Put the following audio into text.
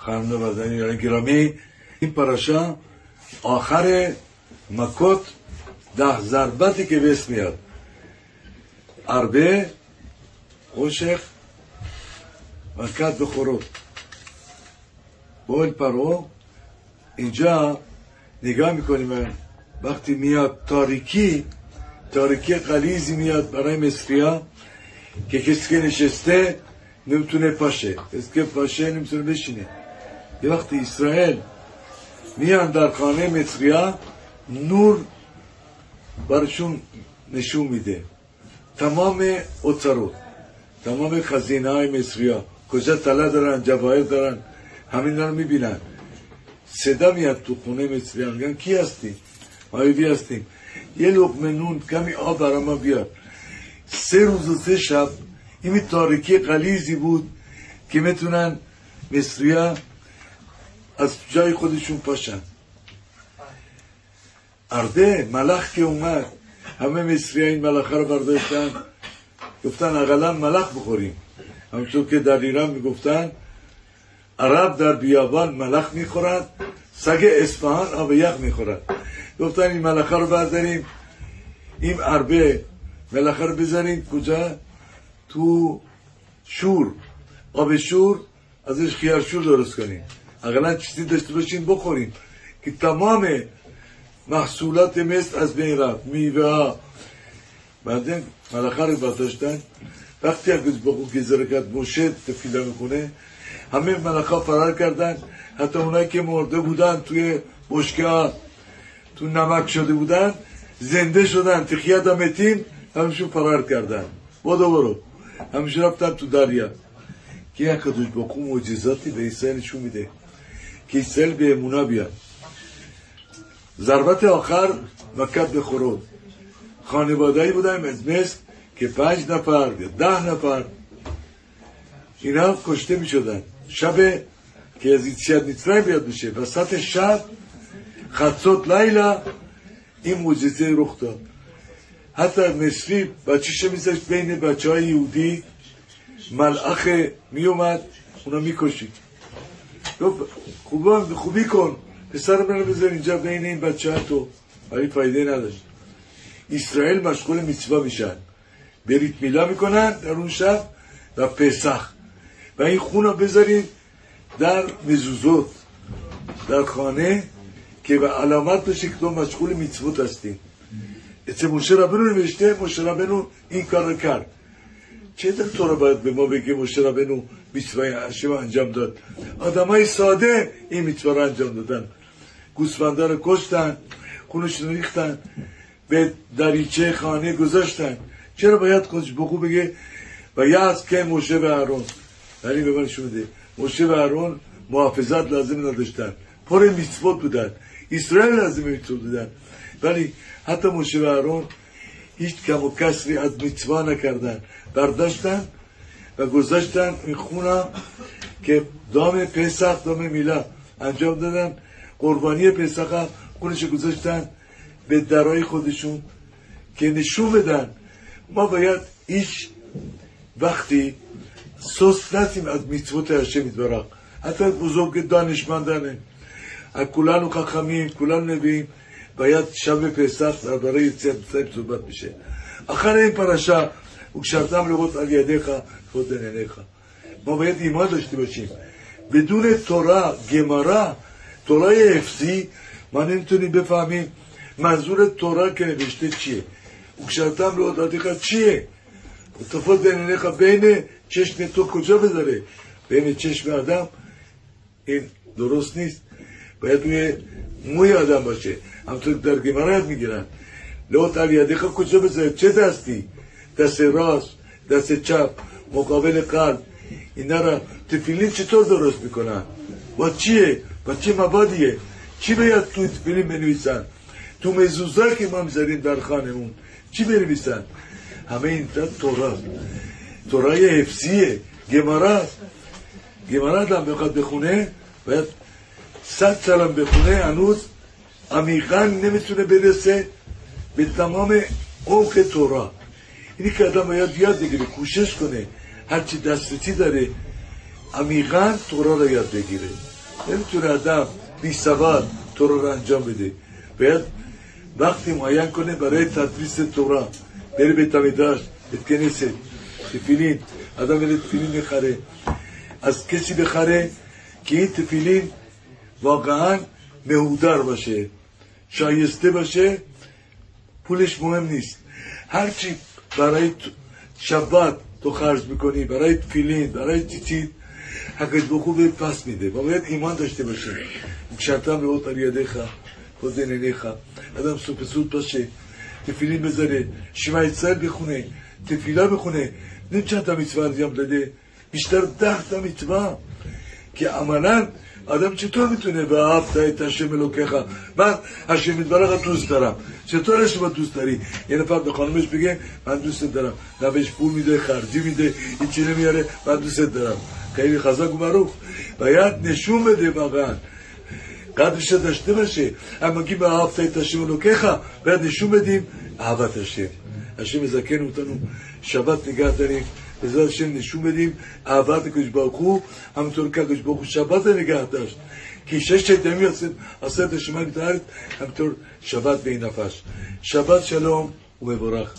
خانوادگان گرامی این پراشا آخر مکوت ده ضربتی که بس میاد. اربه خوشخ مکت بخورد بول پرو. اینجا نگاه می‌کنیم. وقتی میاد تاریکی تاریکی قلیزی میاد برای مصریا که کسی که نشسته نمی‌تونه پاشه. کسی که پاشه نمی‌تونه بشینه. یه وقتی اسرائیل میان در خانه مصریا نور برشون نشون میده. تمام اترو تمام خزینه های مصریا کجا طلا دارن جواهر دارن همین رو می‌بینن. صدا میاد تو خونه مصری میگن کی هستی؟ آیدی هستیم. یه لقمه نون کمی آب برای ما بیار. سه روز و سه شب این تاریکی قلیزی بود که می‌تونن مصریا از جای خودشون پاشن. ارده ملخ که اومد. همه مصری این ملخه رو برداشتن. گفتن اقلا ملخ بخوریم. همچون که در ایران می‌گفتن عرب در بیابان ملخ می‌خورد سگ اسفهان آب یخ می‌خورد. گفتن این ملخه رو برداریم. این عربه ملخه رو بذاریم کجا؟ تو شور. آب شور ازش خیار شور درست کنیم. اقلا چیزی داشته باشیم بخوریم که تمام محصولات مثل از بین رفت. میوه ها. بعدین ملخه رو برداشتن. وقتی اگه که زرکت موشه تفیله می‌کنه. همه ملخه فرار کردن. حتی اونایی که مرده بودن توی بشکه ها تو نمک شده بودن زنده شدن. تخیت متین همشون فرار کردن. بودو برو. همشون رفتن تو دریا. که یک قدوش بکو معجزاتی به ایسایل نشون میده که ایسایل به امونا بیاد. ضربت آخر مکت به خورود خانوادهی بودن از مثل که پنج نفر یا ده نفر اینا کشته می شدن شب که از ایتسیاد نیترای بیاد میشه وسط شب خطوت لیلا این موجزه رخ داد. حتی مصری بچهشه میزشت بین بچه های یهودی ملعخ می اومد اونا می‌کشید. گفت خوبی, کن. پسر منو بذار اینجا بین این بچه ها تو. ولی فایده نداشت. اسرائیل مشغول میتوا میشن. بریت میلا می‌کنن در اون شب و پسخ. و این خون رو بذارید در مزوزوت در خانه که به علامت بشه که تو مشغول میتوت هستی. چه موشه ربنو نوشته موشه ربنو این کار رو کرد. چه تو رو باید به ما بگه موشه ربنو میتوای انجام داد؟ آدم های ساده این میتوا رو انجام دادن. گوسفنده رو کشتن خونش رو ریختن به دریچه خانه گذاشتن. چرا باید خودش بگو بگه و از که موشه به هرون ولی به من شده موشه و هرون محافظت لازم نداشتن. پر میتفوت بودن. اسرائیل لازم میتفوت بودن. ولی حتی موشه و هرون هیچ کم و کسری از میتوا نکردن. برداشتن و گذاشتن این خونا که دام پسخ دام میلا انجام دادن. قربانی پسخ خونش گذاشتن به درای خودشون که نشون بدن. ما باید ایش وقتی سوس نسیم از میتوت هشم یتبرک حتی بزرگ دانشمندانه. از کلان خخمیم کلان نبیم. והיה שם בפסח, והברי יצא מצרים צומת משה. אחרי פרשה, וכשאתם לראות על ידיך, כבוד אין עיניך. בבית עימד השתמשים. לא בדולי תורה, גמרא, תורה יאפסי, מעניין אותי בפעמים. מעזורת תורה כאלה בשתי תשיעי. וכשאתם לראות על ידיך תשיעי. ותפות בין עיניך בעיני צ'ש נטו קודשו וזרי. בעיני צ'ש באדם, אין דורוס ניסט. باید روی موی آدم باشه. همطور در یاد می‌گیرن. لوت علی یدیخ کجا بذاره؟ چه دستی؟ دست راست دست چپ مقابل قلب. اینا را تفیلین چطور درست می‌کنن؟ با چیه؟ با چه مبادیه؟ چی باید تو تفیلین بنویسن؟ تو مزوزا که ما می‌ذاریم در خانمون چی بنویسن؟ همه این تورا. تورای حفظیه. گمارا. گمارا هم بخواد بخونه باید صد سالم بخونه هنوز عمیقا نمی‌تونه برسه به تمام عمق تورا. اینی که آدم باید یاد بگیره کوشش کنه. هرچی دسترسی داره عمیقا تورا رو یاد بگیره. نمی‌تونه آدم بی سواد تورا رو انجام بده. باید وقتی معین کنه برای تدریس تورا بره به تمیداش به کنیست تفیلین. آدم بره تفیلین می‌خره از کسی بخره که این تفیلین واقعا مهودر باشه شایسته باشه پولش مهم نیست. هرچی برای شبات تو خرج می‌کنی برای فیلین برای چی حقیقت بخو پس میده. و باید ایمان داشته باشه شرطم به او طریادیخ خود نیخ آدم سوپ سود باشه تفیلین بذاره شما ایتسایل بخونه تفیلا بخونه. نیم چند تا میتوه انجام داده بیشتر ده تا میتوه که عملا آدم چطور می‌تونه به آب تایت هشم الوکیخ من هشم میدبرق دوست دارم چطور شما دوست داری یه نفر به خانمش بگه من دوست دارم نه پول میده خرجی میده هیچی نمیاره من دوست دارم خیلی خزاک و معروف باید نشون بده واقعا قدرش داشته باشه اما که به آب تایت هشم الوکیخ باید نشون بدیم احبت هشم هشم زکن اوتانو شبت نگه داریم بذار شم نشون بدیم احبت کش باکو همطور که کش باکو شبت نگه داشت که شش دمی هستید اصلا شما گدارد همطور شبت به این نفش شبت شلوم و مبارخ